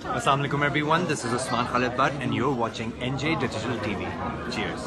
Assalamualaikum everyone, this is Usman Khalid Butt and you're watching NJ Digital TV. Cheers.